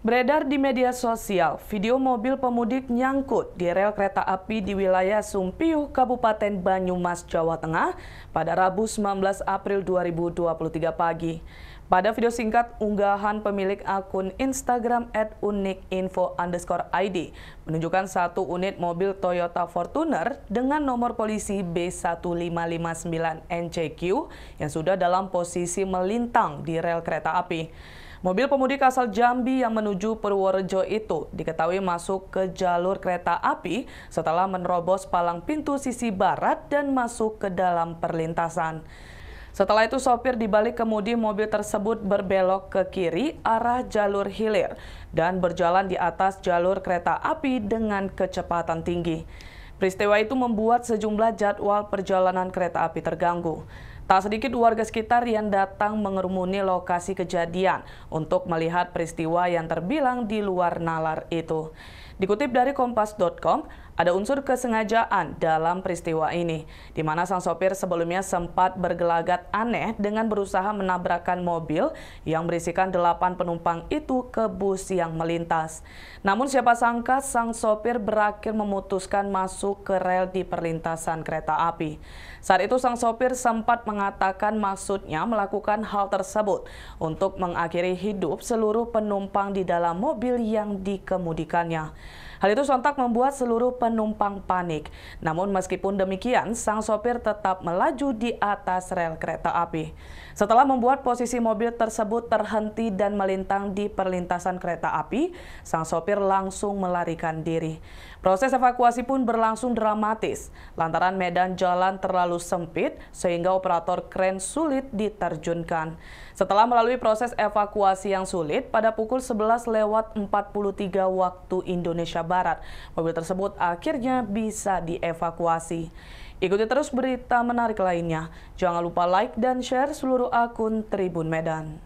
Beredar di media sosial, video mobil pemudik nyangkut di rel kereta api di wilayah Sumpiuh, Kabupaten Banyumas, Jawa Tengah pada Rabu 19 April 2023 pagi. Pada video singkat unggahan pemilik akun Instagram at unikinfo underscore ID menunjukkan satu unit mobil Toyota Fortuner dengan nomor polisi B1559NCQ yang sudah dalam posisi melintang di rel kereta api. Mobil pemudik asal Jambi yang menuju Purworejo itu diketahui masuk ke jalur kereta api setelah menerobos palang pintu sisi barat dan masuk ke dalam perlintasan. Setelah itu sopir dibalik kemudi mobil tersebut berbelok ke kiri arah jalur hilir dan berjalan di atas jalur kereta api dengan kecepatan tinggi. Peristiwa itu membuat sejumlah jadwal perjalanan kereta api terganggu. Tak sedikit warga sekitar yang datang mengerumuni lokasi kejadian untuk melihat peristiwa yang terbilang di luar nalar itu. Dikutip dari kompas.com, ada unsur kesengajaan dalam peristiwa ini, di mana sang sopir sebelumnya sempat bergelagat aneh dengan berusaha menabrakkan mobil yang berisikan delapan penumpang itu ke bus yang melintas. Namun siapa sangka sang sopir berakhir memutuskan masuk ke rel di perlintasan kereta api. Saat itu sang sopir sempat mengatakan maksudnya melakukan hal tersebut untuk mengakhiri hidup seluruh penumpang di dalam mobil yang dikemudikannya. Hal itu sontak membuat seluruh penumpang panik. Namun meskipun demikian, sang sopir tetap melaju di atas rel kereta api. Setelah membuat posisi mobil tersebut terhenti dan melintang di perlintasan kereta api, sang sopir langsung melarikan diri. Proses evakuasi pun berlangsung dramatis lantaran medan jalan terlalu sempit sehingga operator kren sulit diterjunkan. Setelah melalui proses evakuasi yang sulit, pada pukul 11 lewat 43 waktu Indonesia Barat, mobil tersebut akhirnya bisa dievakuasi. Ikuti terus berita menarik lainnya. Jangan lupa like dan share seluruh akun Tribun Medan.